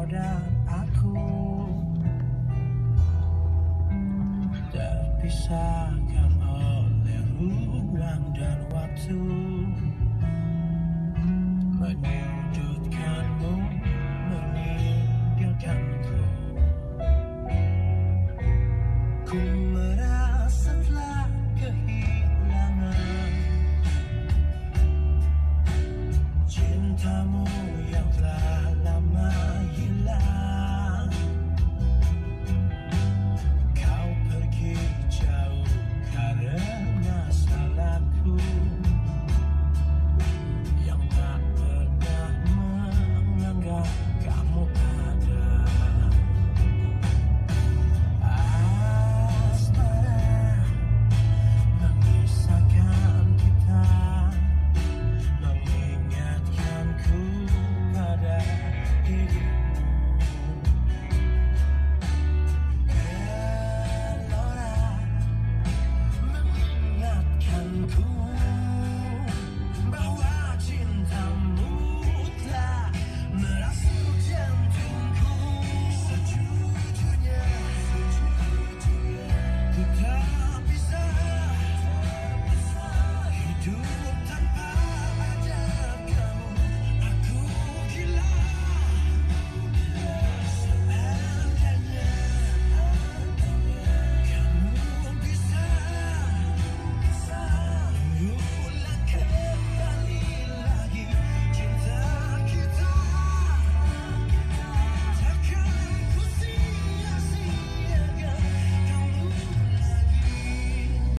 kau dan aku Terpisahkan oleh ruang dan waktu. Menyuruh become bizarre. You do.